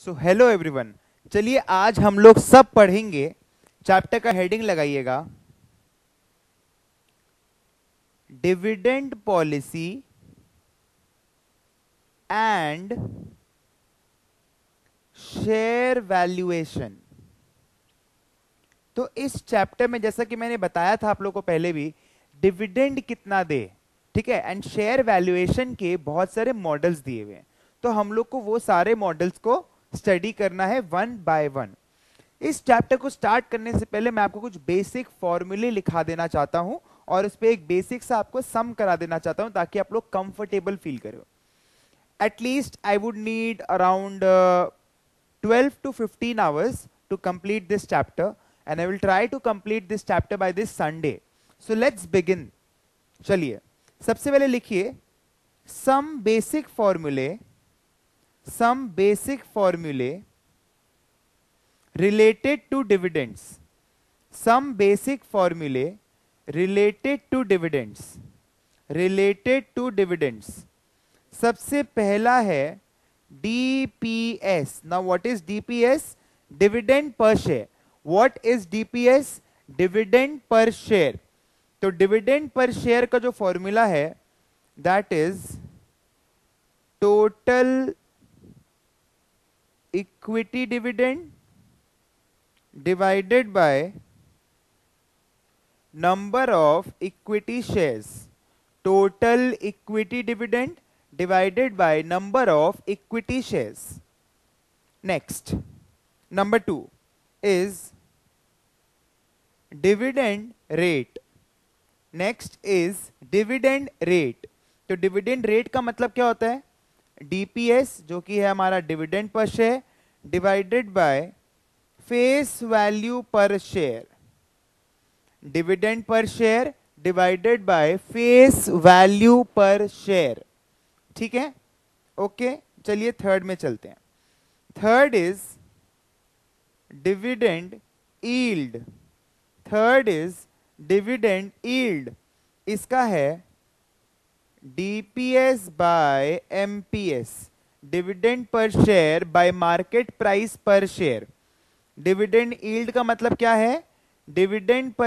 सो hello everyone चलिए आज हम लोग सब पढ़ेंगे। चैप्टर का हेडिंग लगाइएगा। Dividend policy and share valuation तो इस चैप्टर में जैसा कि मैंने बताया था आप लोग को पहले भी डिविडेंड कितना दे, ठीक है? एंड शेयर वैल्यूएशन के बहुत सारे मॉडल्स दिए हुए हैं। तो हम लोग को वो सारे मॉडल्स को स्टडी करना है वन बाय वन इस चैप्टर को स्टार्ट करने से पहले मैं आपको कुछ बेसिक फॉर्मूले लिखा देना चाहता हूँ और उस पर एक बेसिक सा आपको सम करा देना चाहता हूँ ताकि आप लोग कंफर्टेबल फील करो। At least I would need around twelve to fifteen hours to complete this chapter and I will try to complete this chapter by this Sunday so let's begin चलिए, सबसे पहले लिखिए सम बेसिक फॉर्मूले some basic formulae related to dividends some basic formulae related to dividends related to dividends सबसे पहला है DPS now what is DPS dividend per share what is DPS dividend per share तो dividend per share का जो formula है that is total equity dividend divided by number of equity shares total equity dividend divided by number of equity shares next number two is dividend rate next is dividend rate तो dividend rate का मतलब क्या होता है? DPS जो कि है हमारा dividend per share divided by face value per share dividend per share divided by face value per share ठीक है? ओके चलिए थर्ड में चलते हैं. Third is dividend yield third is dividend yield इसका है DPS by MPS dividend per share by market price per share dividend yield का मतलब क्या है?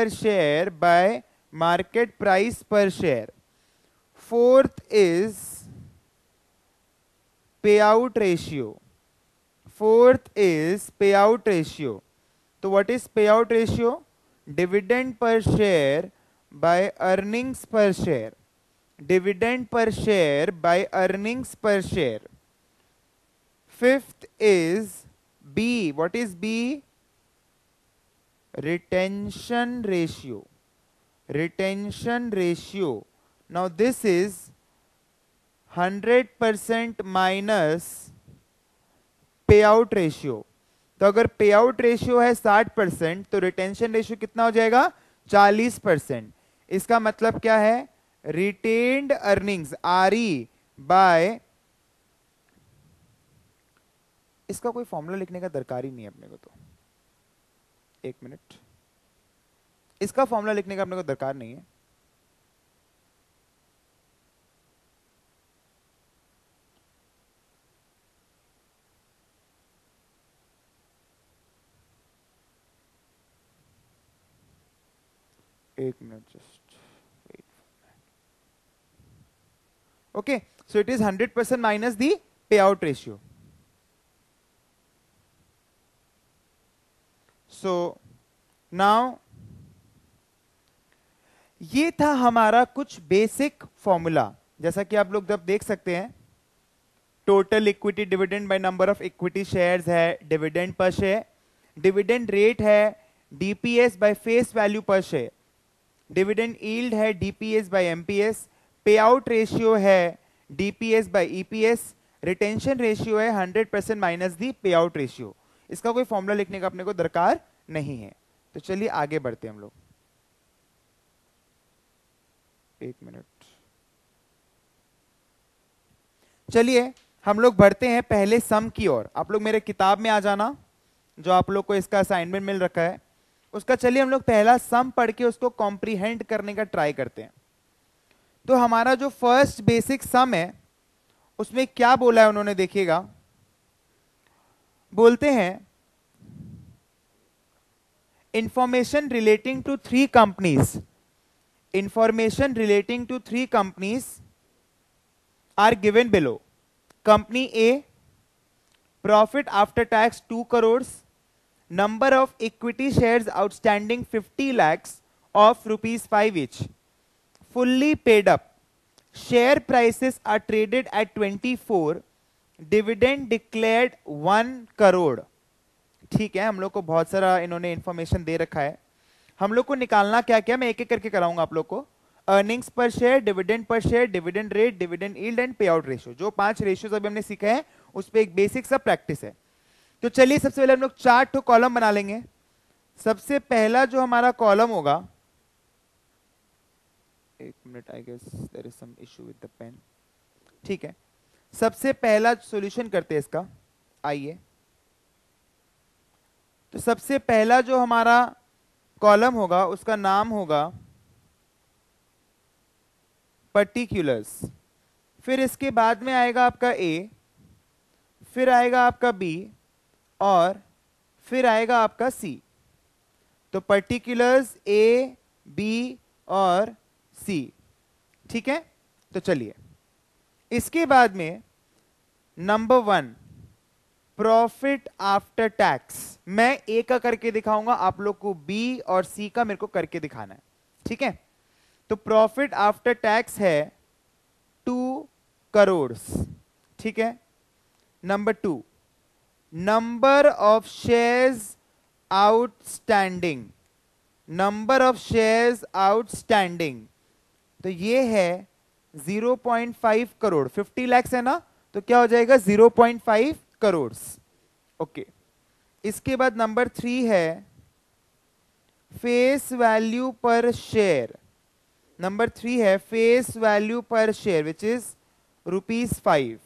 Share by market price per share fourth is payout ratio fourth is payout ratio तो is payout ratio dividend per share by earnings per share dividend per share by earnings per share. Fifth is B. What is B? Retention ratio. Retention ratio. Now this is 100% minus payout ratio. तो अगर पे out ratio है 60 percent तो retention ratio कितना हो जाएगा 40 percent इसका मतलब क्या है retained earnings RE by, इसका कोई फॉर्मूला लिखने का दरकार ही नहीं है अपने को तो। एक मिनट इसका फॉर्मूला लिखने का अपने को दरकार नहीं है। एक minute just Okay, so it is 100% minus the payout ratio. So now ये था हमारा कुछ बेसिक फॉर्मूला जैसा कि आप लोग जब देख सकते हैं total equity dividend by number of equity shares है dividend per share dividend rate है DPS by face value per share dividend yield है DPS by MPS payout ratio है DPS by EPS retention ratio है 100 percent minus the पे out ratio इसका कोई formula लिखने का अपने को दरकार नहीं है। तो चलिए आगे बढ़ते हम लोग। एक मिनट। चलिए, हम लोग बढ़ते हैं पहले सम की ओर। आप लोग मेरे किताब में आ जाना, जो आप लोग को इसका असाइनमेंट मिल रखा है। उसका चलिए हम लोग पहला सम पढ़ के उसको कॉम्प्रीहेंड करने का ट्राई करते हैं। तो हमारा जो फ़र्स्ट बेसिक सम है, उसमें क्या बोला है उन्होंने देखिएगा। बोलते हैं information relating to three companies information relating to three companies are given below company A profit after tax two crore number of equity shares outstanding 50 lakhs of rupees five each fully paid up share prices are traded at 24 dividend declared one crore ठीक है, हम लोग को बहुत सारा इन्होंने information दे रखा है। हम लोग को निकालना क्या क्या, मैं एक एक करके कराऊँगा आप लोग को। Earnings per share dividend per share dividend rate dividend yield and payout ratio जो पाँच रेशियो अभी हमने सीखे हैं, उस पर एक बेसिक सा प्रैक्टिस है। तो चलिए, सबसे पहले हम लोग चार कॉलम बना लेंगे। सबसे पहला जो हमारा कॉलम होगा एक minute I guess there is some with the pen ठीक है। सबसे पहला सॉल्यूशन करते हैं इसका। आइए। तो सबसे पहला जो हमारा कॉलम होगा, उसका नाम होगा पर्टिकुलर्स फिर इसके बाद में आएगा आपका ए फिर आएगा आपका बी और फिर आएगा आपका सी तो पर्टिकुलर्स ए बी और सी ठीक है? तो चलिए। इसके बाद में number one profit after tax मैं ए का करके दिखाऊँगा, आप लोग को बी और सी का मेरे को करके दिखाना है। ठीक है? तो प्रॉफिट आफ्टर टैक्स है टू करोड़ ठीक है? Number two number of shares outstanding number of shares outstanding तो ये है 0.5 करोड़। 50 लैक्स है ना? तो क्या हो जाएगा? 0.5 करोड़। ओके। इसके बाद नंबर थ्री है face value per share. Number three है face value per share which is rupees five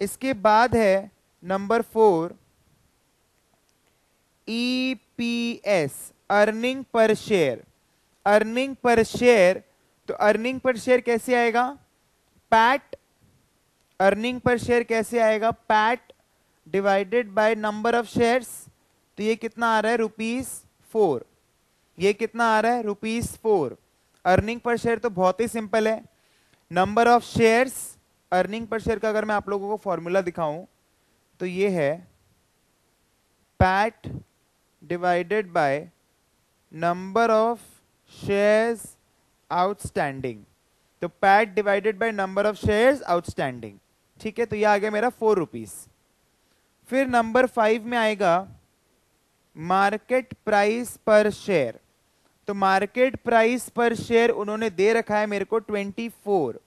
इसके बाद है number four EPS earning per share earning per share तो अर्निंग पर शेयर कैसे आएगा? पैट अर्निंग पर शेयर कैसे आएगा? PAT divided by number of shares तो ये कितना आ रहा है? रुपीज़ फोर ये कितना आ रहा है? Rupees four earning per share तो बहुत ही सिंपल है. Number of shares earning per share का अगर मैं आप लोगों को फॉर्मूला दिखाऊँ तो ये है PAT divided by number of shares outstanding तो PAT divided by number of shares outstanding ठीक है तो ये आ गया मेरा फोर रुपीज़ फिर नंबर फाइव में आएगा मार्केट प्राइस पर शेयर तो मार्केट प्राइस पर शेयर उन्होंने दे रखा है मेरे को twenty four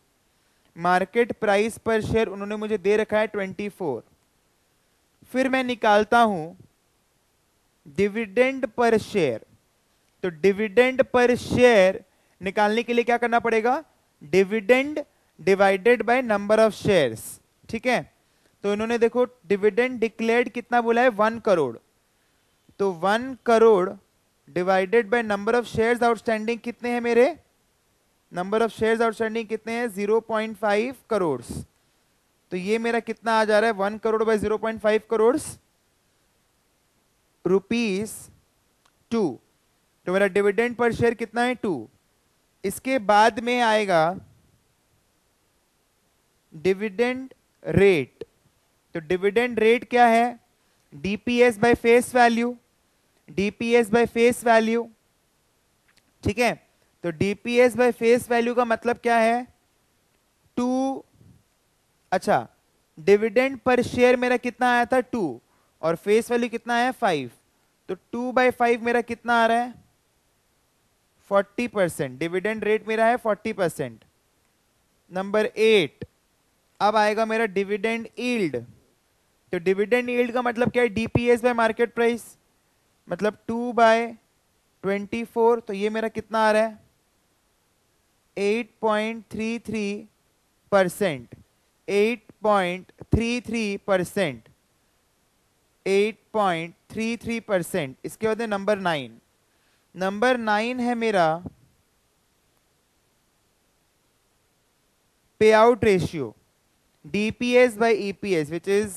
market price per share उन्होंने मुझे दे रखा है ट्वेंटी फोर फिर मैं निकालता हूँ डिविडेंड पर शेयर तो डिविडेंड पर शेयर निकालने के लिए क्या करना पड़ेगा? Dividend divided by number of shares ठीक है? तो इन्होंने देखो डिविडेंड डिक्लेयर्ड कितना बोला है? वन करोड़ तो one crore divided by number of shares outstanding कितने हैं मेरे? नंबर ऑफ़ शेयर्स आउटस्टैंडिंग कितने हैं? 0.5 करोड़ तो ये मेरा कितना आ जा रहा है? One crore by 0.5 crore rupees two तो मेरा डिविडेंड पर शेयर कितना है? टू इसके बाद में आएगा डिविडेंड रेट तो डिविडेंड रेट क्या है? DPS by face value DPS by face value ठीक है? तो डीपीएस बाय फेस वैल्यू का मतलब क्या है? टू अच्छा डिविडेंड पर शेयर मेरा कितना आया था? टू. और फेस वैल्यू कितना आया? फाइव तो टू बाई फाइव मेरा कितना आ रहा है? फोर्टी परसेंट डिविडेंड रेट मेरा है फोर्टी परसेंट नंबर एट अब आएगा मेरा डिविडेंड ईल्ड तो डिविडेंड ईल्ड का मतलब क्या है? डीपीएस बाय मार्केट प्राइस मतलब टू बाय ट्वेंटी फोर तो ये मेरा कितना आ रहा है? Eight point three three percent eight point three three percent eight point three three percent इसके बाद नंबर नाइन नंबर नाइन है मेरा। Payout ratio D DPS by EPS which is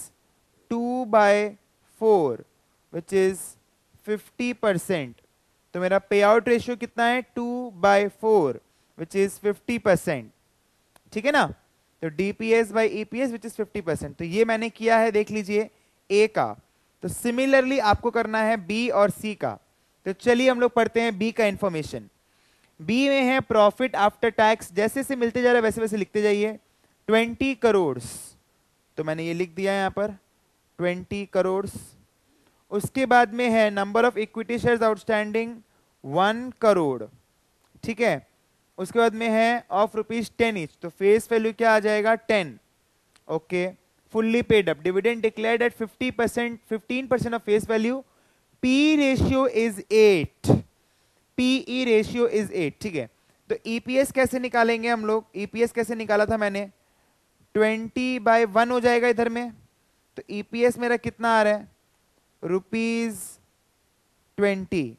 two by four which is fifty percent तो मेरा पे out ratio कितना है? Two by four which is fifty percent ठीक है ना? तो DPS by EPS which is fifty percent तो ये मैंने किया है, देख लीजिए ए का। तो सिमिलरली आपको करना है बी और सी का। तो चलिए हम लोग पढ़ते हैं बी का इंफॉर्मेशन बी में है प्रॉफिट आफ्टर टैक्स जैसे से मिलते जा रहे वैसे वैसे लिखते जाइए. ट्वेंटी करोड़ तो मैंने ये लिख दिया यहाँ पर. ट्वेंटी करोड़ उसके बाद में है number of equity shares outstanding one crore ठीक है? उसके बाद में है ऑफ़ रुपीज़ टेन इच तो फेस वैल्यू क्या आ जाएगा? Ten okay fully paid up dividend declared at fifty percent fifteen percent of face value P ratio is eight PE ratio is eight ठीक है? तो ईपीएस e कैसे निकालेंगे हम लोग? ईपीएस e कैसे निकाला था मैंने? ट्वेंटी बाय वन हो जाएगा इधर में। तो ईपीएस e मेरा कितना आ रहा है? रुपीज़ ट्वेंटी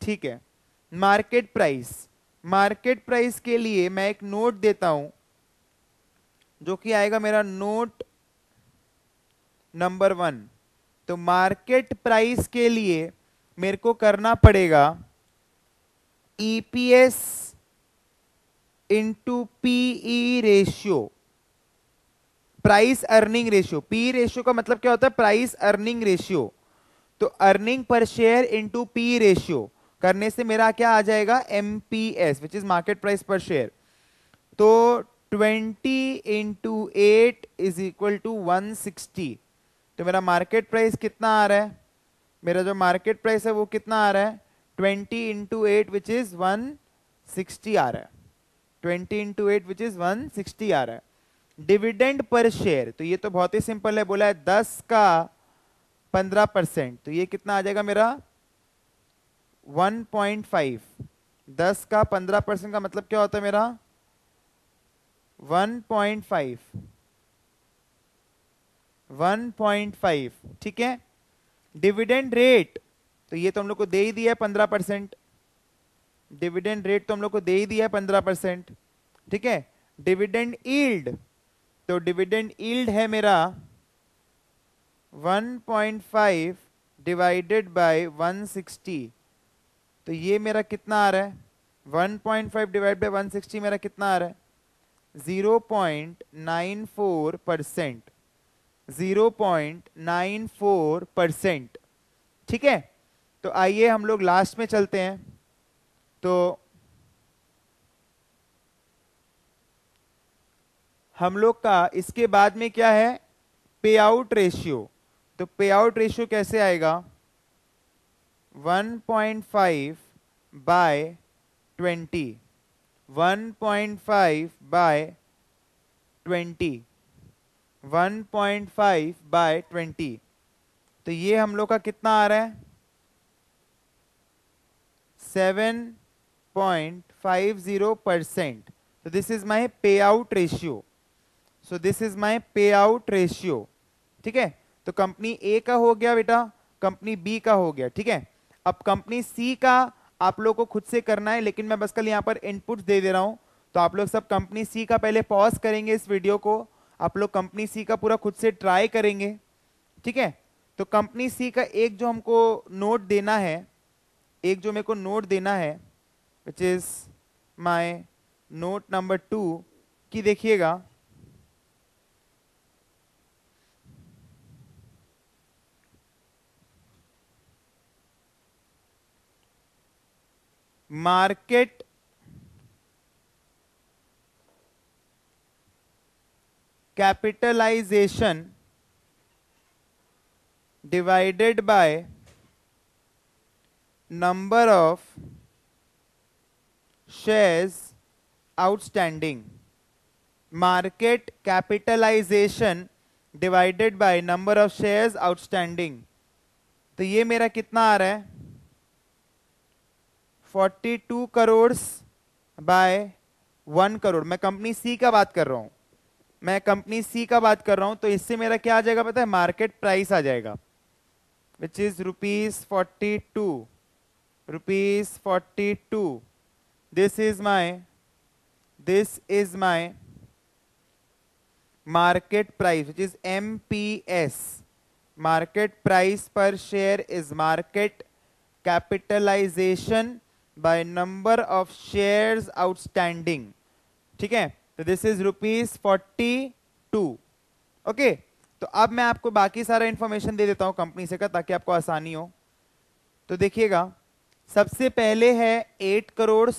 ठीक है? मार्केट प्राइस मार्केट प्राइस के लिए मैं एक नोट देता हूँ, जो कि आएगा मेरा नोट नंबर वन तो मार्केट प्राइस के लिए मेरे को करना पड़ेगा EPS into PE ratio price earning ratio P ratio का मतलब क्या होता है? प्राइस अर्निंग रेशियो तो earning per share into P ratio करने से मेरा क्या आ जाएगा? MPS which is market price per share तो 20 into eight is equal to 160 तो मेरा मार्केट प्राइस कितना आ रहा है? मेरा जो मार्केट प्राइस है वो कितना आ रहा है? Twenty into eight which is one sixty आ रहा है। Twenty into eight which is one sixty आ रहा है। डिविडेंड पर शेयर तो ये तो बहुत ही सिंपल है, बोला है दस का पंद्रह परसेंट तो ये कितना आ जाएगा मेरा? वन पॉइंट फाइव दस का पंद्रह परसेंट का मतलब क्या होता है मेरा? One point five one point five, ठीक है? डिविडेंड रेट तो ये तो हम लोग को दे ही दिया है पंद्रह परसेंट। डिविडेंड रेट तो हम लोग को दे ही दिया है पंद्रह परसेंट, ठीक है? डिविडेंड ईल्ड तो डिविडेंड ईल्ड है मेरा 1.5 डिवाइडेड बाय 160 तो ये मेरा कितना आ रहा है? 1.5 डिवाइड बाय 160 मेरा कितना आ रहा है? 0.94 परसेंट। 0.94 परसेंट ठीक है? तो आइए हम लोग लास्ट में चलते हैं। तो हम लोग का इसके बाद में क्या है? पे आउट रेशियो तो पे आउट रेशियो कैसे आएगा? 1.5 बाय 20 1.5 बाय 20 1.5 बाय 20 तो ये हम लोग का कितना आ रहा है? Seven point five zero percent. तो this is my payout ratio so this is my payout ratio ठीक है? तो कंपनी ए का हो गया बेटा कंपनी बी का हो गया। ठीक है? अब कंपनी सी का आप लोग को खुद से करना है, लेकिन मैं बस कल यहाँ पर इनपुट दे दे रहा हूँ। तो आप लोग सब कंपनी सी का पहले पॉज करेंगे इस वीडियो को। आप लोग कंपनी सी का पूरा खुद से ट्राई करेंगे, ठीक है? तो कंपनी सी का एक जो हमको नोट देना है, एक जो मेरे को नोट देना है which is my note number two कि देखिएगा market capitalisation divided by number of shares outstanding market capitalization divided by number of shares outstanding तो ये मेरा कितना आ रहा है 42 करोड़ बाय वन करोड़ मैं कंपनी सी का बात कर रहा हूँ मैं कंपनी सी का बात कर रहा हूँ तो इससे मेरा क्या आ जाएगा पता है? मार्केट प्राइस आ जाएगा which is rupees forty two rupees forty two this is my this is my market price which is M P S market price per share is market capitalisation by number of shares outstanding ठीक है? तो this is rupees forty two okay तो अब मैं आपको बाकी सारा information दे देता हूँ कंपनी से का, ताकि आपको आसानी हो। तो देखिएगा, सबसे पहले है एट करोड़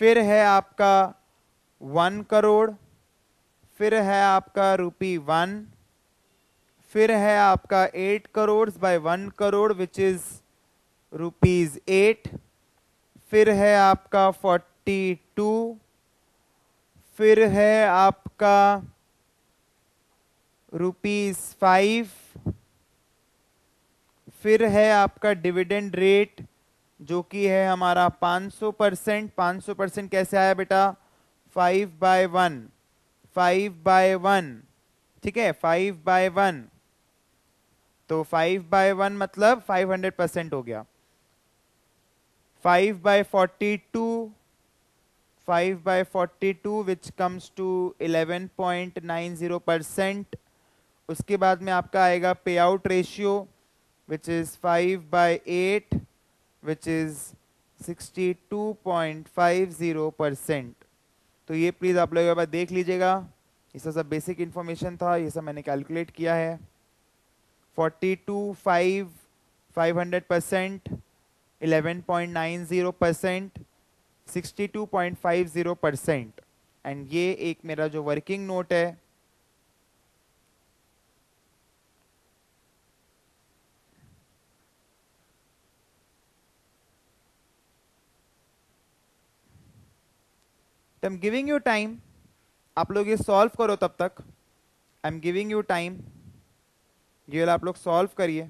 फिर है आपका वन करोड़ फिर है आपका रुपी वन फिर है आपका eight crore by one crore which is rupees eight फिर है आपका फोर्टी टू फिर है आपका रुपीज़ फाइव, फिर है आपका डिविडेंड रेट, जो कि है हमारा 500 परसेंट, पाँच परसेंट कैसे आया बेटा? Five by one, five by one, ठीक है, फाइव बाय वन। तो फाइव बाय वन मतलब फाइव हंड्रेड परसेंट हो गया। Five by forty two five by forty two which comes to eleven point nine zero percent उसके बाद में आपका आएगा payout ratio which is five by eight which is sixty two point five zero percent तो ये please आप लोग देख लीजिएगा। ये सब सब बेसिक इंफॉर्मेशन था, ये सब मैंने कैलकुलेट किया है। 42 5 500 परसेंट 11.90 परसेंट 62.50 परसेंट। एंड ये एक मेरा जो वर्किंग नोट है। I am giving you time आप लोग ये सॉल्व करो तब तक। I am giving you time ये आप लोग सॉल्व करिए।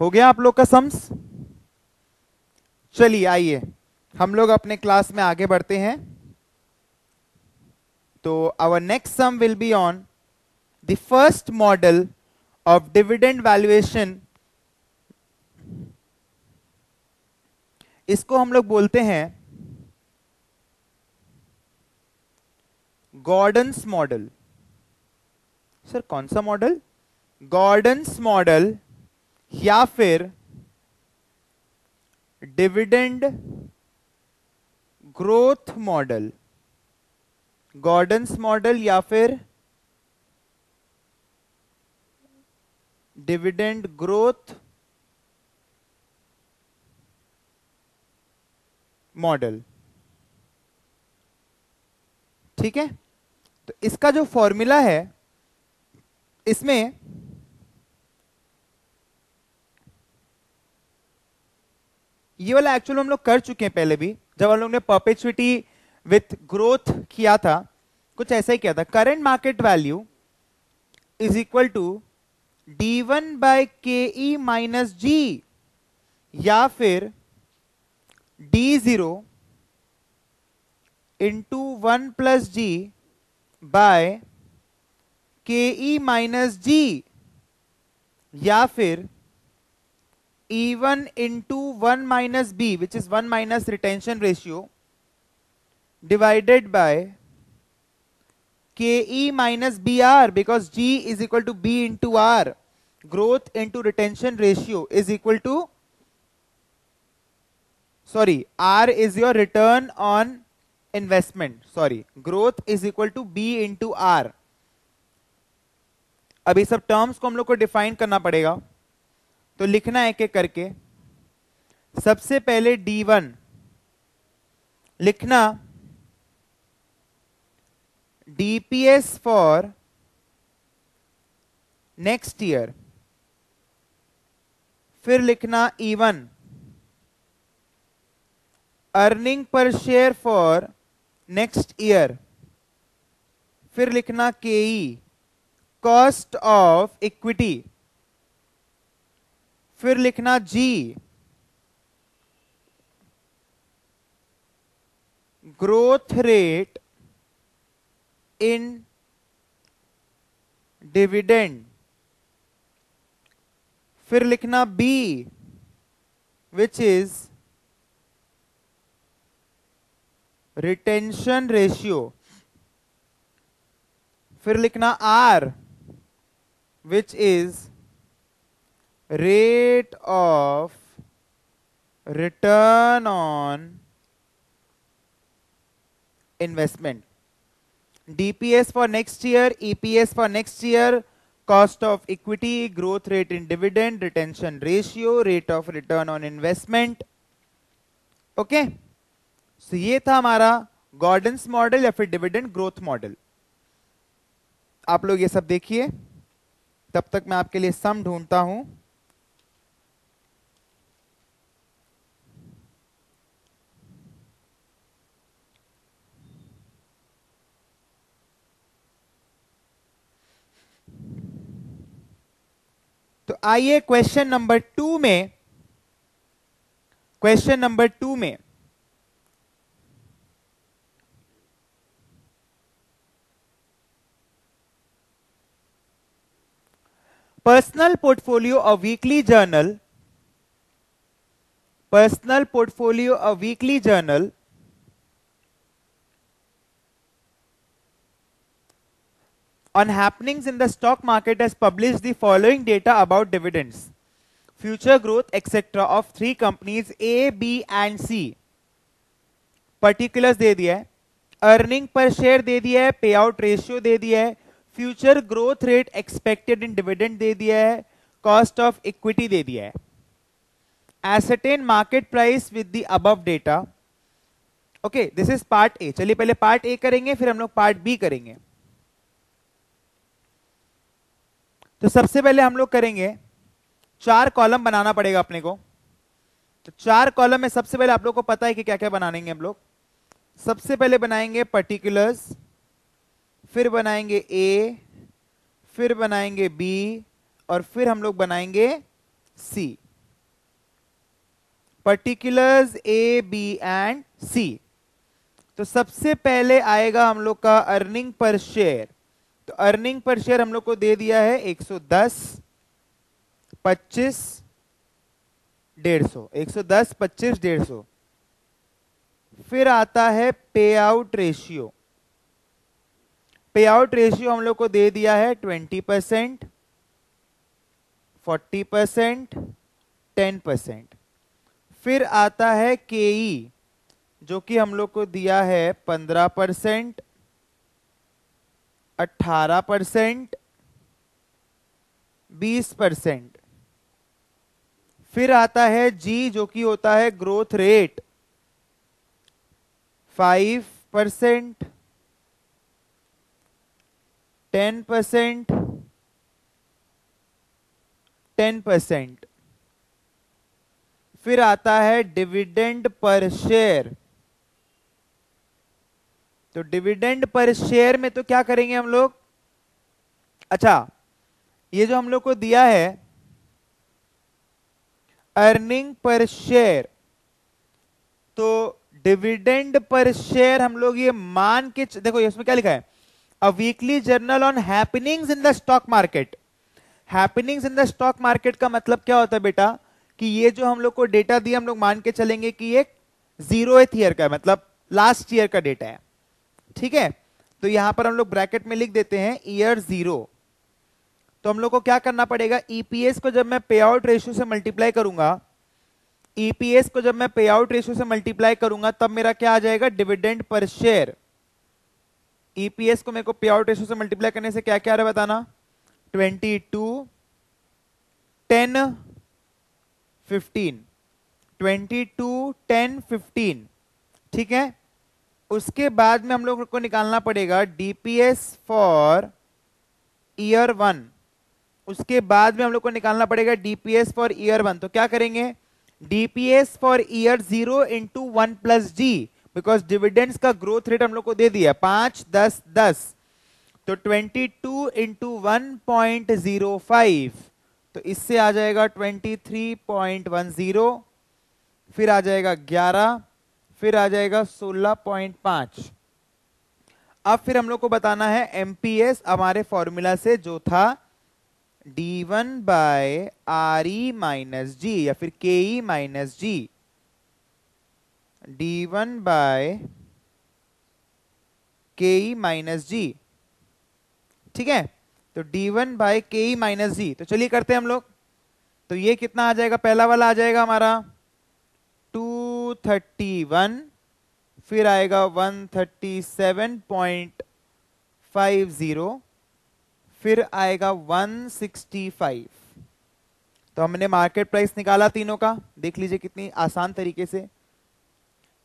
हो गया आप लोग का सम्स चलिए, आइए। हम लोग अपने क्लास में आगे बढ़ते हैं। तो our next sum will be on the first model of dividend valuation इसको हम लोग बोलते हैं गॉर्डन्स मॉडल सर, कौन सा मॉडल गॉर्डन्स मॉडल या फिर dividend growth model Gordon's model या फिर डिविडेंड ग्रोथ मॉडल ठीक है? तो इसका जो फॉर्मूला है, इसमें ये वाला एक्चुअल हम लोग कर चुके हैं पहले भी, जब हम लोग ने परपेचुइटी विथ ग्रोथ किया था, कुछ ऐसा ही किया था। Current market value is equal to D one by K E minus G या फिर D zero into one plus G by K E minus जी या फिर E1 into 1 minus B, which is 1 minus retention ratio, divided by KE minus BR, because G is equal to B into R. Growth into retention ratio is equal to, sorry, R is your return on investment. Sorry, growth is equal to B into R. अभी सब terms को हम लोग को define करना पड़ेगा तो लिखना एक एक करके। सबसे पहले D1 लिखना डीपीएस फॉर नेक्स्ट ईयर फिर लिखना E1 earning per share for next year फिर लिखना के कॉस्ट ऑफ़ इक्विटी फिर लिखना G. Growth rate in dividend फिर लिखना B which is retention ratio फिर लिखना R which is rate of return on investment dps for next year eps for next year cost of equity growth rate in dividend retention ratio rate of return on investment okay okay? So so ये था हमारा Gordon's model या फिर dividend growth model आप लोग ये सब देखिए तब तक मैं आपके लिए सम ढूंढता हूँ तो आइए क्वेश्चन नंबर टू में क्वेश्चन नंबर टू में। Personal portfolio a weekly journal personal portfolio a weekly journal on happenings in the stock market has published the following data about dividends, future growth, etc. of three companies A, B and C. Particulars दे दिया है। Earning per share दे दिया है। पे out ratio दे दिया है। Future growth rate expected in dividend दे दिया है। कॉस्ट ऑफ़ इक्विटी दे दिया है। Ascertain market price with the above data okay this is part A चलिए पहले पार्ट ए करेंगे फिर हम लोग पार्ट बी करेंगे। तो सबसे पहले हम लोग करेंगे, चार कॉलम बनाना पड़ेगा अपने को। तो चार कॉलम में सबसे पहले आप लोग को पता है कि क्या क्या बनाएँगे हम लोग। सबसे पहले बनाएँगे पर्टिकुलर्स फिर बनाएँगे ए फिर बनाएँगे बी और फिर हम लोग बनाएँगे C particulars A B and C तो सबसे पहले आएगा हम लोग का अर्निंग पर शेयर तो अर्निंग पर शेयर हम लोग को दे दिया है 110 25 150 110 25 150 फिर आता है पे आउट रेशियो पे आउट रेशियो हम लोग को दे दिया है 20 percent forty percent ten percent. फिर आता है के e, जो कि हम लोग को दिया है पंद्रह परसेंट अठारह परसेंट, बीस परसेंट। फिर आता है जी जो कि होता है growth rate five percent ten percent ten percent. फिर आता है डिविडेंड पर शेयर तो डिविडेंड पर शेयर में तो क्या करेंगे हम लोग? अच्छा ये जो हम लोग को दिया है अर्निंग पर शेयर तो डिविडेंड पर शेयर हम लोग ये मान के देखो इसमें क्या लिखा है? A weekly journal on happenings in the stock market happenings in the stock market का मतलब क्या होता है बेटा? कि ये जो हम लोग को डेटा दिया, हम लोग मान के चलेंगे कि ये ज़ीरो ईयर का है मतलब लास्ट ईयर का डेटा है। ठीक है? तो यहाँ पर हम लोग ब्रैकेट में लिख देते हैं ईयर ज़ीरो तो हम लोग को क्या करना पड़ेगा? ईपीएस को जब मैं पे आउट रेशियो से मल्टीप्लाई करूँगा ईपीएस को जब मैं पे आउट रेशियो से मल्टीप्लाई करूँगा, तब मेरा क्या आ जाएगा? डिविडेंड पर शेयर ईपीएस को मेरे को पे आउट रेशियो से मल्टीप्लाई करने से क्या क्या आ रहा है बताना? Twenty two ten fifteen twenty two ten fifteen ठीक है? उसके बाद में हम लोग को निकालना पड़ेगा डीपीएस फॉर ईयर वन उसके बाद में हम लोग को निकालना पड़ेगा डीपीएस फॉर ईयर वन तो क्या करेंगे? DPS for year zero into one plus G because dividends का ग्रोथ रेट हम लोग को दे दिया पाँच, दस दस। तो 22 two into one point zero five तो इससे आ जाएगा 23.10 फिर आ जाएगा 11 फिर आ जाएगा 16.5 अब फिर हम लोग को बताना है एमपीएस हमारे फॉर्मूला से जो था D one by R E minus G या फिर K E minus G D one by K E minus जी ठीक है? तो डी वन बाई के ई माइनस जी तो चलिए करते हैं हम लोग। तो ये कितना आ जाएगा? पहला वाला आ जाएगा हमारा टू थर्टी वन फिर आएगा one thirty seven point five zero फिर आएगा वन सिक्सटी फाइव तो हमने मार्केट प्राइस निकाला तीनों का। देख लीजिए कितनी आसान तरीके से।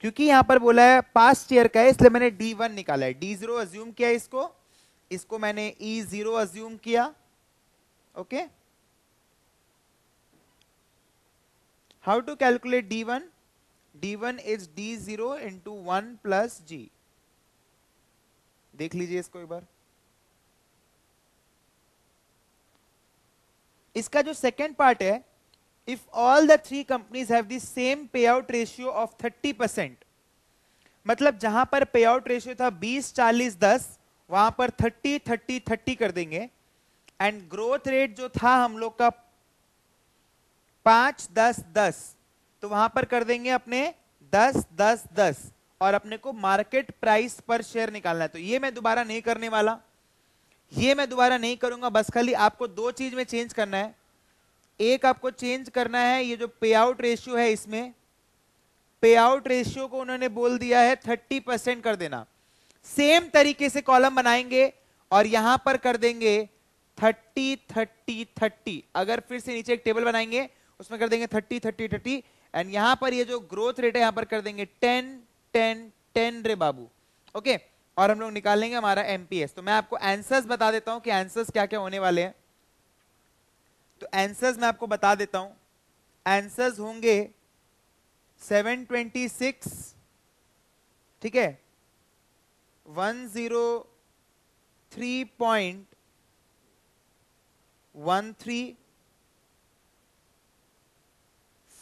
क्योंकि यहाँ पर बोला है पास्ट ईयर का है, इसलिए मैंने डी वन निकाला है। डी ज़ीरो अज्यूम किया इसको। इसको मैंने ई ज़ीरो अज्यूम किया। Okay how to calculate D one D one is D zero into one plus G देख लीजिए इसको एक बार। इसका जो सेकेंड पार्ट है if all the three companies have the same payout ratio of thirty percent मतलब जहाँ पर पे आउट रेशियो था बीस, चालीस, दस, वहाँ पर थर्टी थर्टी थर्टी कर देंगे। एंड ग्रोथ रेट जो था हम लोग का पाँच, दस दस तो वहाँ पर कर देंगे अपने दस दस दस। और अपने को मार्केट प्राइस पर शेयर निकालना है। तो ये मैं दोबारा नहीं करने वाला। ये मैं दोबारा नहीं करूँगा। बस खाली आपको दो चीज़ में चेंज करना है। एक आपको चेंज करना है, ये जो पे आउट रेशियो है इसमें। पे आउट रेशियो को उन्होंने बोल दिया है थर्टी परसेंट कर देना। सेम तरीके से कॉलम बनाएँगे और यहाँ पर कर देंगे थर्टी थर्टी थर्टी अगर फिर से नीचे एक टेबल बनाएँगे, उसमें कर देंगे थर्टी थर्टी थर्टी एंड यहाँ पर ये जो ग्रोथ रेट है, यहाँ पर कर देंगे टेन टेन टेन रे बाबू। ओके और हम लोग निकालेंगे हमारा एमपीएस तो मैं आपको आंसर्स बता देता हूँ कि आंसर्स क्या क्या होने वाले हैं। तो आंसर्स मैं आपको बता देता हूँ। आंसर्स होंगे 726 ठीक है? 103.13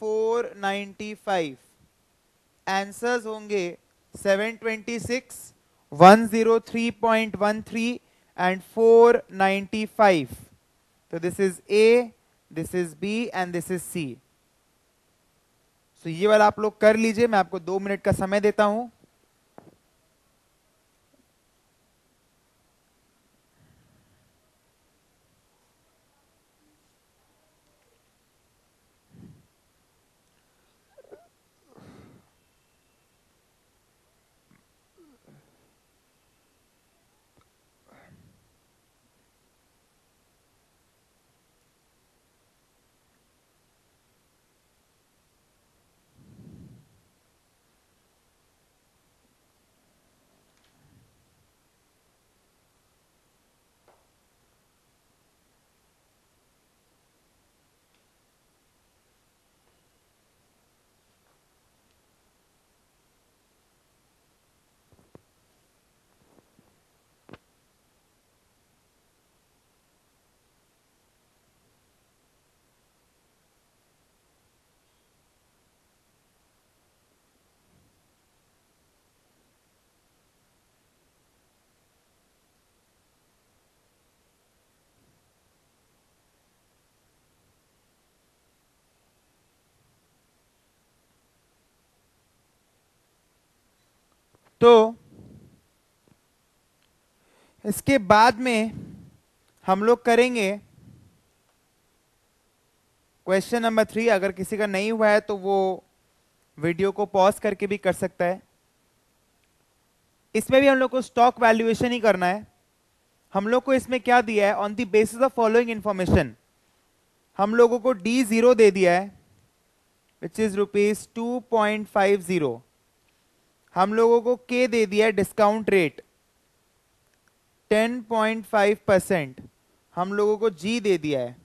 495 आंसर्स होंगे 726 103.13 एंड 495 तो this is A this is B and this is C so ये वाला आप लोग कर लीजिए, मैं आपको दो मिनट का समय देता हूँ। तो इसके बाद में हम लोग करेंगे क्वेश्चन नंबर थ्री अगर किसी का नहीं हुआ है तो वो वीडियो को पॉज करके भी कर सकता है। इसमें भी हम लोग को स्टॉक वैल्यूएशन ही करना है। हम लोग को इसमें क्या दिया है? On the basis of following information हम लोगों को डी ज़ीरो दे दिया है which is rupees two point five zero हम लोगों को के दे दिया है डिस्काउंट रेट 10.5 परसेंट हम लोगों को जी दे दिया है.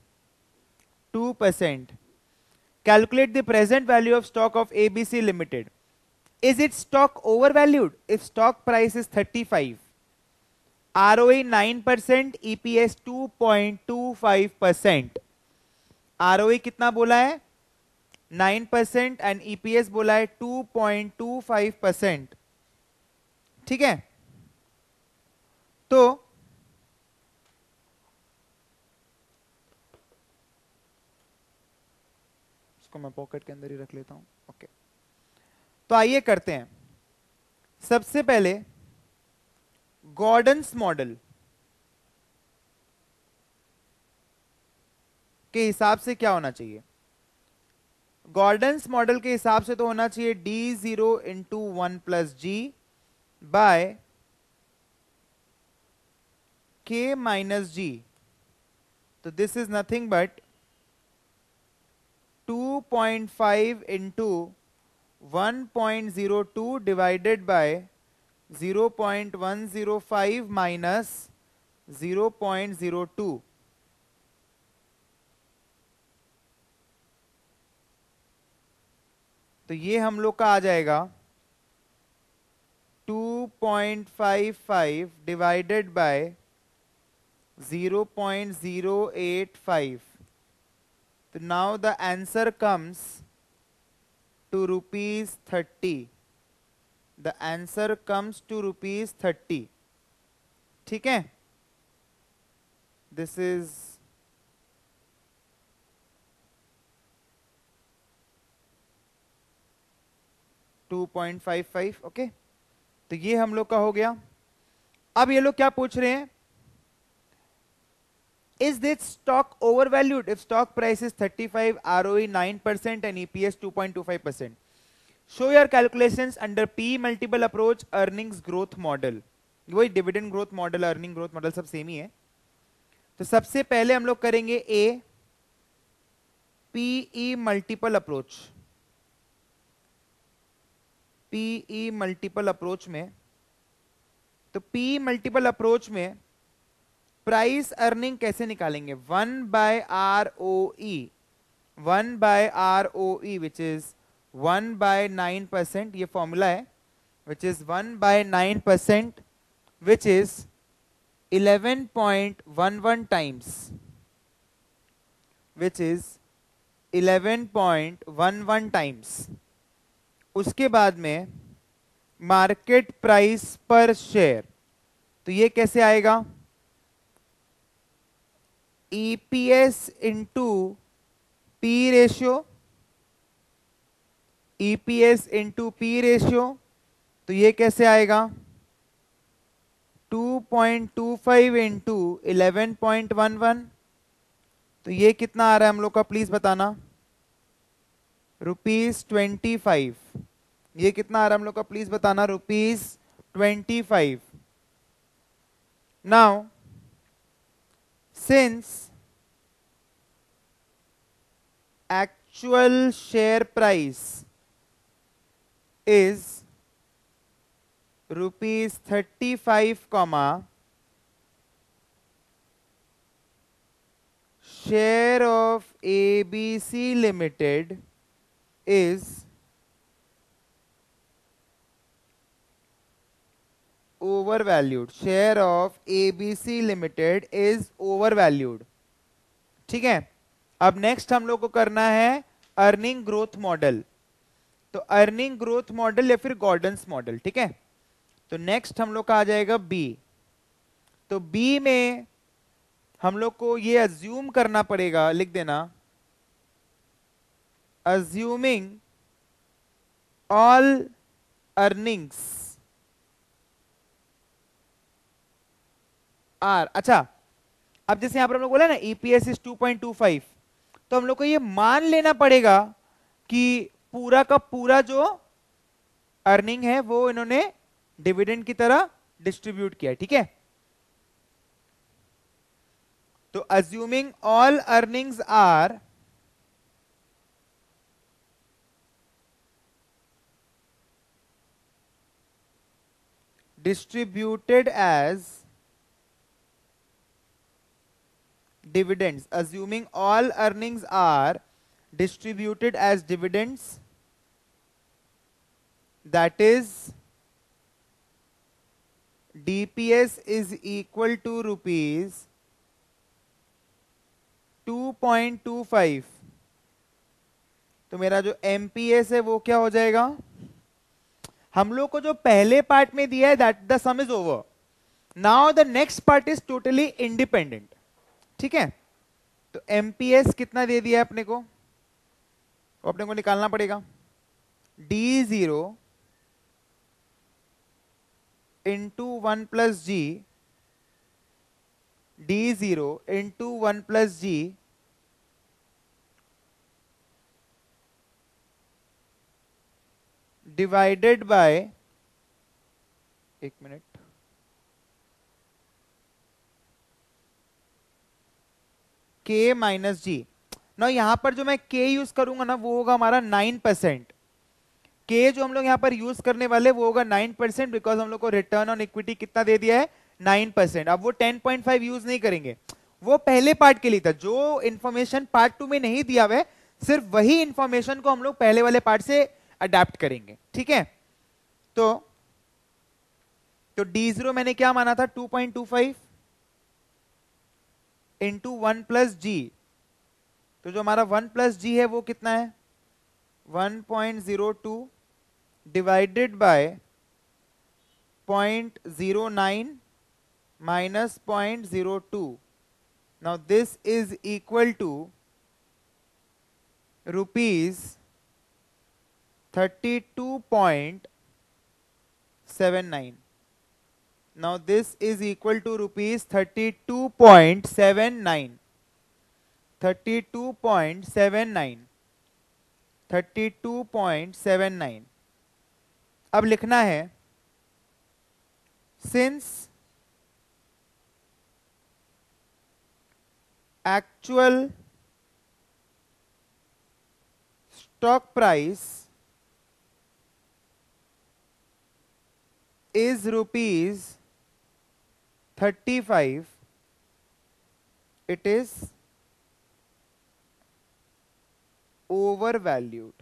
2 percent calculate the present value of stock of ABC limited is it stock over valued if stock price is 35 ROE 9 percent EPS 2.25 percent ROE कितना बोला है? नाइन परसेंट एंड ईपीएस बोला है two point two five percent ठीक है? तो इसको मैं पॉकेट के अंदर ही रख लेता हूँ। ओके तो आइए करते हैं। सबसे पहले गॉर्डन्स मॉडल के हिसाब से क्या होना चाहिए? गॉर्डन्स मॉडल के हिसाब से तो होना चाहिए d0 zero into one plus G by K minus G तो this is nothing but 2.5 point five into one point zero two divided by zero point one zero five minus zero point zero two तो ये हम लोग का आ जाएगा 2.55 divided by 0.085 तो now the answer comes to rupees thirty the answer comes to rupees thirty ठीक है? This is 2.55 okay तो ये हम लोग का हो गया। अब ये लोग क्या पूछ रहे हैं? Is this stock over valued if stock price is 35 five R O nine percent and EPS two point two five percent show your calculation under P multiple approach earning growth model वही dividend growth model earning growth model सब same ही है। तो सबसे पहले हम लोग करेंगे a PE multiple approach PE multiple approach में तो पी मल्टीपल अप्रोच में प्राइस अर्निंग कैसे निकालेंगे? One by R O E one by R O E which is one by nine percent ये फॉर्मूला है which is one by nine percent which is eleven point one one times which is 11.11 times उसके बाद में market price per share. तो ये कैसे आएगा? EPS into P ratio EPS into P ratio तो ये कैसे आएगा? 2.25 पॉइंट टू फाइव इंटू तो ये कितना आ रहा है हम लोग का? प्लीज़ बताना। रुपीज़ ट्वेंटी फाइव ये कितना आ रहा हम लोग का? प्लीज़ बताना rupees twenty five now since actual share price is rupees thirty five comma share of ABC limited is overvalued. Share of abc limited is overvalued. ठीक है? अब नेक्स्ट हम लोग को करना है अर्निंग ग्रोथ मॉडल तो अर्निंग ग्रोथ मॉडल या फिर गॉर्डन्स मॉडल ठीक है? तो नेक्स्ट हम लोग का आ जाएगा बी तो बी में हम लोग को ये अज्यूम करना पड़ेगा, लिख देना अज्यूमिंग ऑल अर्निंग्स आर अच्छा अब जैसे यहाँ पर हम लोग बोला ना ईपीएस इज़ 2.25 तो हम लोग को ये मान लेना पड़ेगा कि पूरा का पूरा जो अर्निंग है, वो इन्होंने डिविडेंड की तरह डिस्ट्रीब्यूट किया, ठीक है? तो assuming all earnings are distributed as dividends assuming all earnings are distributed as dividends that is dps is equal to rupees 2.25 तो मेरा जो एमपीएस है वो क्या हो जाएगा हम लोग को जो पहले पार्ट में दिया है that the sum is over now the next part is totally independent ठीक है? तो एमपीएस कितना दे दिया है अपने को? वो अपने को निकालना पड़ेगा। D zero into one plus G D zero into one plus G divided by एक मिनट के माइनस जी ना यहाँ पर जो मैं के यूज़ करूँगा ना, वो होगा हमारा नाइन परसेंट के जो हम लोग यहाँ पर यूज़ करने वाले, वो होगा नाइन परसेंट बिकॉज़ हम लोग को रिटर्न ऑन इक्विटी कितना दे दिया है? नाइन परसेंट अब वो टेन पॉइंट फाइव यूज़ नहीं करेंगे. वो पहले पार्ट के लिए था. जो इन्फॉर्मेशन पार्ट टू में नहीं दिया हुआ है, सिर्फ़ वही इंफॉर्मेशन को हम लोग पहले वाले पार्ट से अडेप्ट करेंगे। ठीक है? तो तो डी ज़ीरो मैंने क्या माना था? 2.25 point two five into one plus G तो जो हमारा वन प्लस जी है, वो कितना है? 1.02 point zero two divided by point zero nine minus point zero two now this is equal to rupees 32.79 now this is equal to rupees 32.79 32.79 32.79 अब लिखना है since actual stock price is rupees 35 it is overvalued.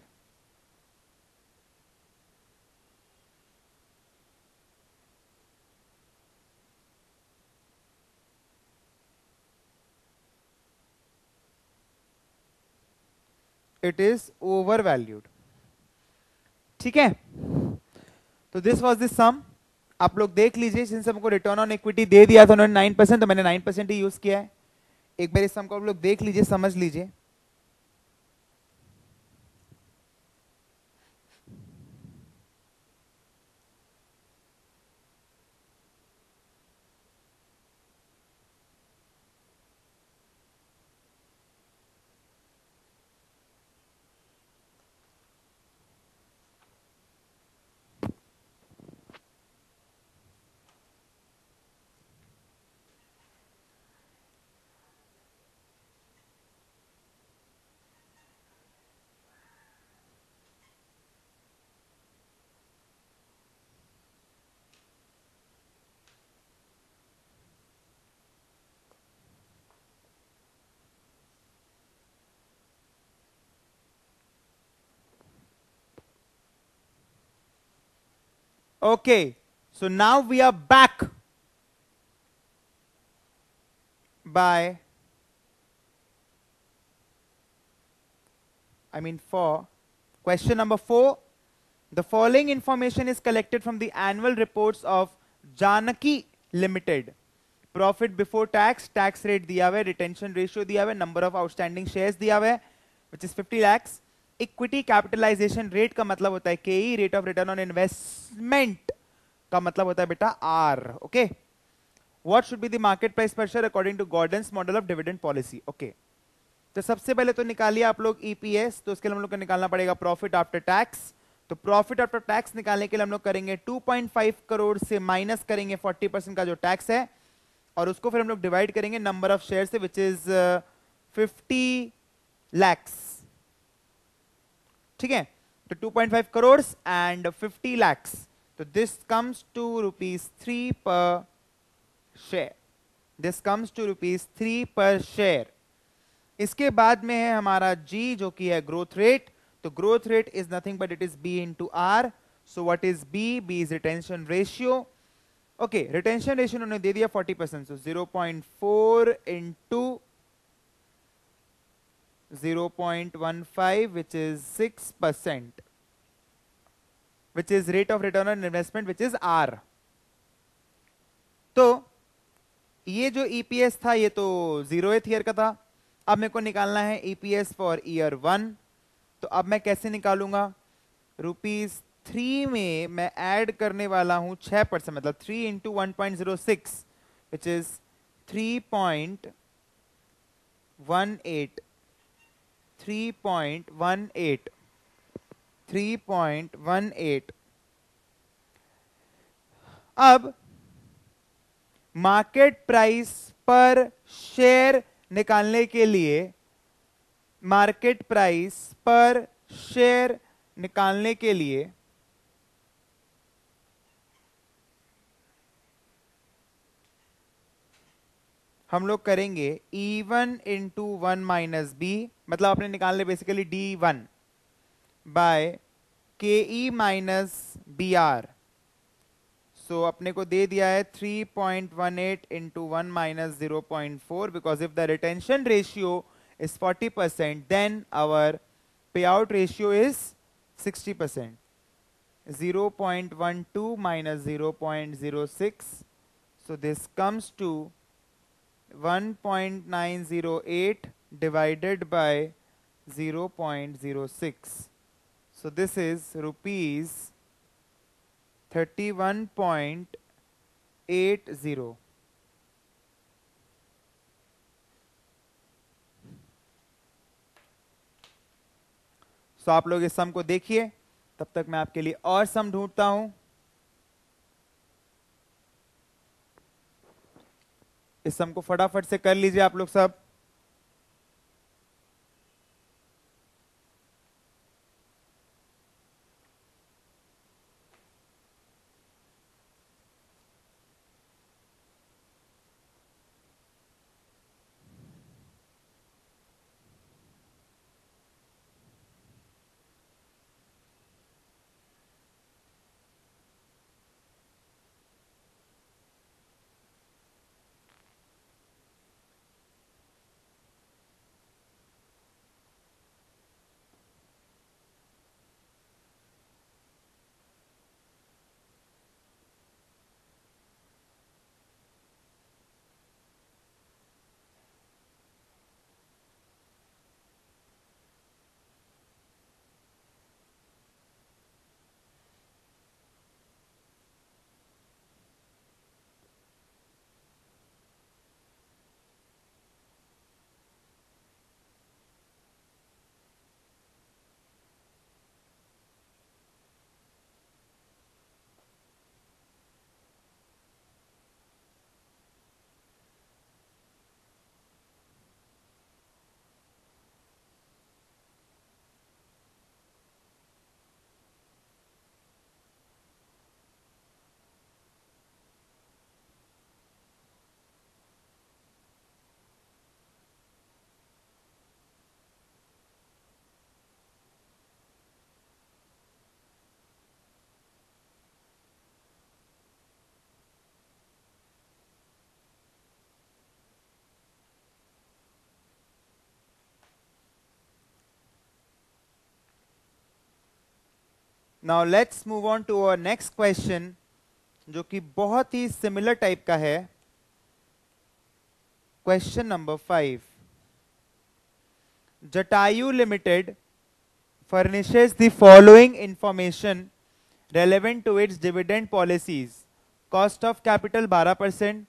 Is over valued ठीक है? तो this was this sum आप लोग देख लीजिए सिंस हमको रिटर्न ऑन इक्विटी दे दिया था उन्होंने नाइन परसेंट तो मैंने नाइन परसेंट ही यूज़ किया है। एक बार इस सम को आप लोग देख लीजिए, समझ लीजिए। Okay, so now we are back by, I mean for question number four. The following information is collected from the annual reports of Janaki Limited. Profit before tax, tax rate दिया हुआ है, retention ratio दिया हुआ है, number of outstanding shares दिया हुआ है, which is 50 lakhs. Equity capitalization rate का मतलब होता है K E rate of return on investment का मतलब होता है बेटा R okay what should be the market price per share according to Gordon's model of dividend policy okay तो सबसे पहले तो निकालिए आप लोग ईपीएस e तो उसके लिए हम लोग को निकालना पड़ेगा प्रॉफिट आफ्टर टैक्स तो प्रॉफिट आफ्टर टैक्स निकालने के लिए हम लोग करेंगे 2.5 करोड़ से माइनस करेंगे 40 परसेंट का जो टैक्स है, और उसको फिर हम लोग डिवाइड करेंगे नंबर ऑफ़ शेयर से विच इज़ फिफ्टी लैक्स ठीक है? तो 2.5 करोड़ एंड 50 लैक्स तो this comes to rupees three per share this comes to rupees three per share इसके बाद में है हमारा जी जो कि है ग्रोथ रेट तो growth rate is nothing but it is B into R so what is B B is retention ratio okay retention ratio उन्होंने दे दिया 40 percent so 0.4 into 0.15 which is 6 percent, which is rate of return on investment, which is R. तो ये जो EPS था, ये तो zero year का था। अब मेरे को निकालना है ईपीएस फॉर ईयर वन तो अब मैं कैसे निकालूँगा? रुपीज़ थ्री में मैं ऐड करने वाला हूँ छह परसेंट मतलब three into one point zero six which is three point one eight 3.18 3.18 अब मार्केट प्राइस पर शेयर निकालने के लिए मार्केट प्राइस पर शेयर निकालने के लिए हम लोग करेंगे E one into one minus B मतलब आपने निकाल ले basically D one by K E minus B R so अपने को दे दिया है 3.18 point one eight into one minus zero point four because if the retention ratio is 40 percent then our pay out ratio is 60 percent 0.12 minus 0.06 so, this comes to 1.908 divided by 0.06. So this is rupees 31.80. So so, आप लोग इस sum को देखिए तब तक मैं आपके लिए और सम ढूंढता हूँ इस सम को फटाफट से कर लीजिए आप लोग सब now let's move on to our next question जो कि बहुत ही सिमिलर टाइप का है question number five Jatayu limited furnishes the following information relevant to its dividend policies cost of capital 12%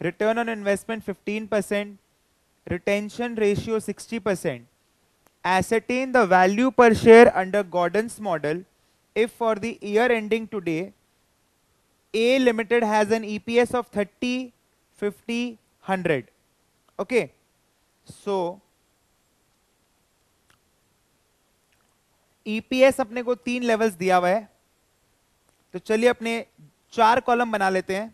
return on investment 15% retention ratio 60% ascertain the value per share under Gordon's model If for the year ending today, A limited has an EPS of 30 50 100 okay? So EPS अपने को तीन levels दिया हुआ है। तो चलिए अपने चार कॉलम बना लेते हैं।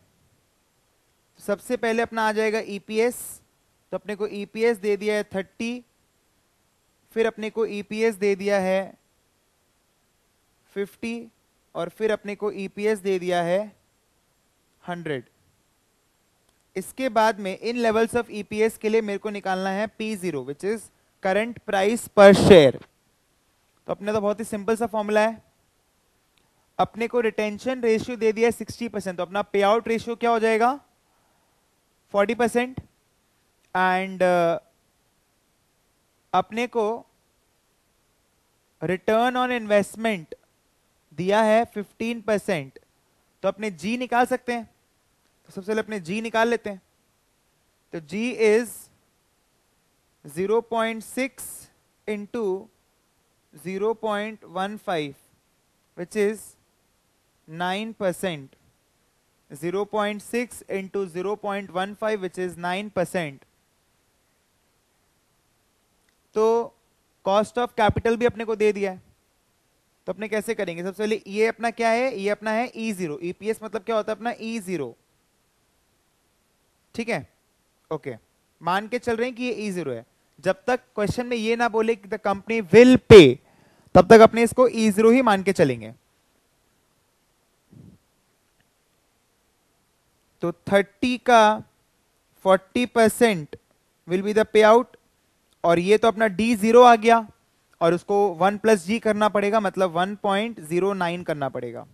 सबसे पहले अपना आ जाएगा ईपीएस तो अपने को ईपीएस दे दिया है थर्टी फिर अपने को ईपीएस दे दिया है फिफ्टी और फिर अपने को ईपीएस दे दिया है हंड्रेड इसके बाद में इन लेवल्स ऑफ़ ईपीएस के लिए मेरे को निकालना है P zero which is current price per share तो अपने तो बहुत ही सिंपल सा फॉर्मूला है. अपने को रिटेंशन रेशियो दे दिया है सिक्सटी परसेंट तो अपना पे आउट रेशियो क्या हो जाएगा? फोर्टी परसेंट एंड अपने को रिटर्न ऑन इन्वेस्टमेंट दिया है फिफ्टीन परसेंट तो अपने जी निकाल सकते हैं तो सबसे पहले अपने जी निकाल लेते हैं तो G is zero point six into 0.15 which is 9%. 0.6 into 0.15 which is 9%. तो कॉस्ट ऑफ़ कैपिटल भी अपने को दे दिया है तो अपने कैसे करेंगे? सबसे पहले ये अपना क्या है? ये अपना है ई ज़ीरो ईपीएस मतलब क्या होता है? अपना ई ज़ीरो ठीक है? ओके। मान के चल रहे हैं कि ये ई ज़ीरो है। जब तक क्वेश्चन में ये ना बोले कि द कंपनी विल पे तब तक अपने इसको ई ज़ीरो ही मान के चलेंगे। तो 30 का 40 percent will be the pay out और ये तो अपना डी ज़ीरो आ गया। और उसको वन प्लस जी करना पड़ेगा मतलब 1.09 करना पड़ेगा।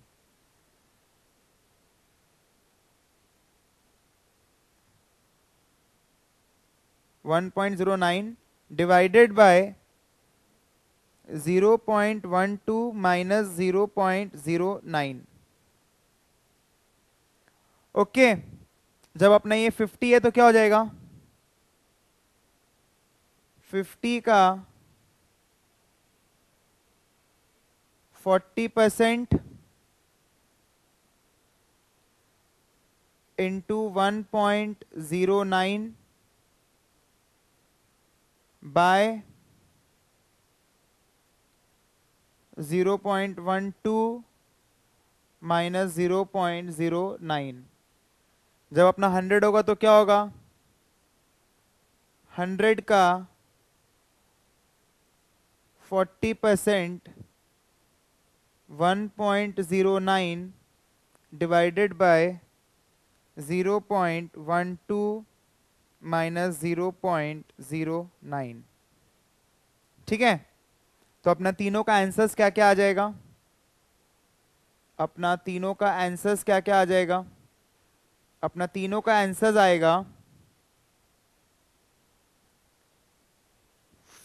One point zero nine divided by 0.12 minus 0.09 okay, जब अपना ये 50 है तो क्या हो जाएगा? 50 का 40 percent into one point zero nine by 0.12 minus 0.09 जब अपना 100 होगा तो क्या होगा? 100 का 40 percent one point zero nine divided by zero point one two minus zero point zero nine ठीक है? तो अपना तीनों का आंसर्स क्या क्या आ जाएगा? अपना तीनों का आंसर्स क्या क्या आ जाएगा? अपना तीनों का आंसर्स आएगा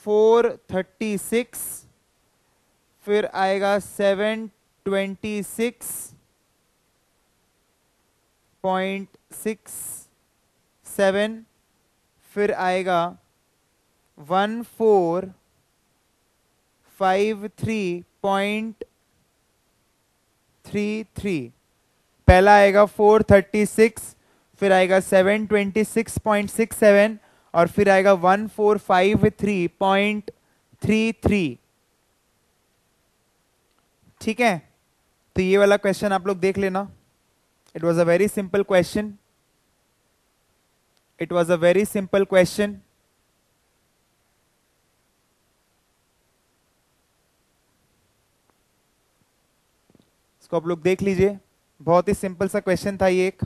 फोर थर्टी सिक्स फिर आएगा seven twenty six point six seven, फिर आएगा one four five three point three three. पहला आएगा फोर थर्टी सिक्स, फिर आएगा seven twenty six point six seven, और फिर आएगा one four five three point three three. ठीक है? तो ये वाला क्वेश्चन आप लोग देख लेना। It was a very simple question it was a very simple question इसको आप लोग देख लीजिए। बहुत ही सिंपल सा क्वेश्चन था ये एक।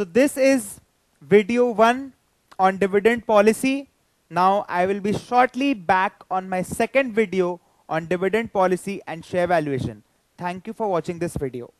So this is video one on dividend policy. Now I will be shortly back on my second video on dividend policy and share valuation. Thank you for watching this video.